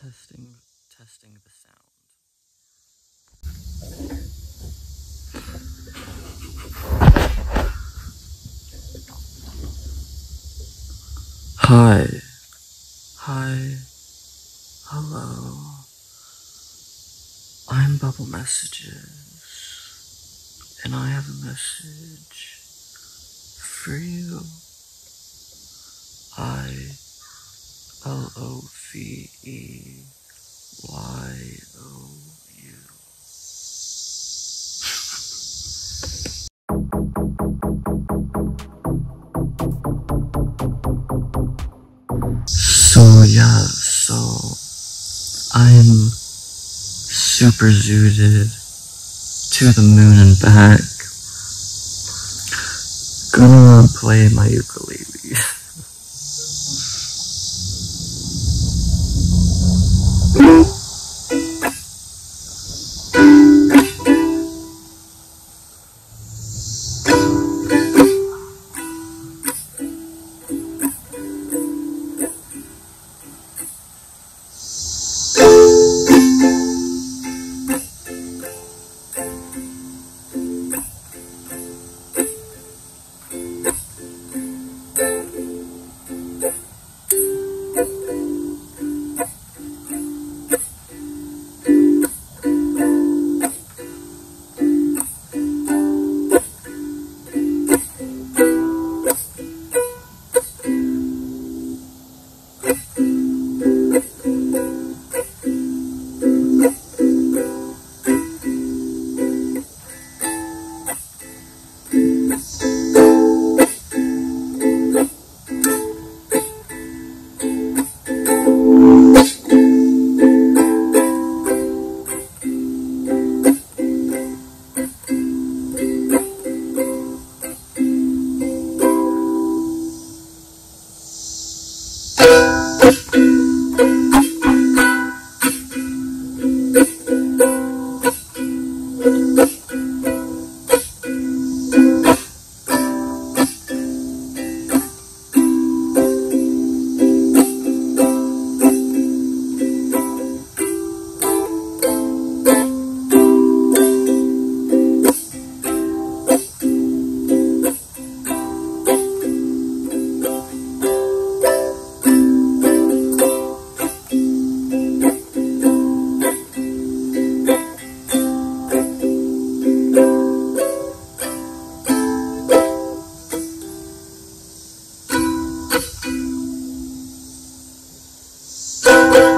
Testing, testing the sound. Hi. Hi. Hello. I'm Bubble Messages. And I have a message for you. I L O V E Y O U. So yeah, so I'm super zooted to the moon and back. Gonna play my ukulele.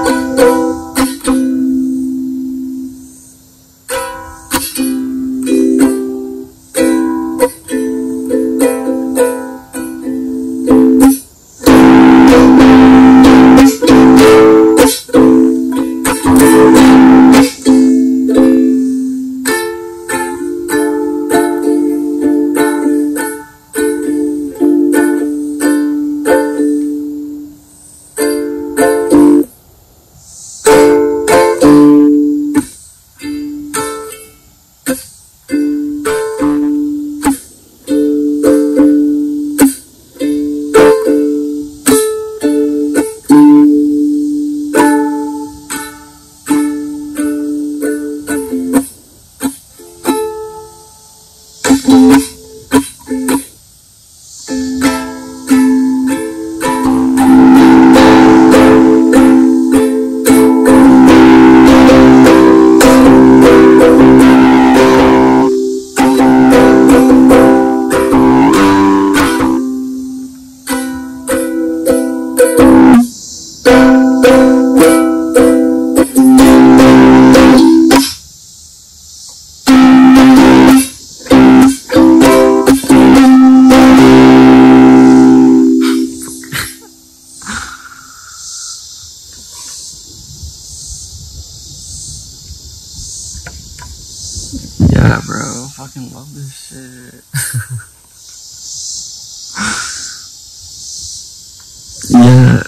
Thank you. Yeah, Fucking love this shit. yeah.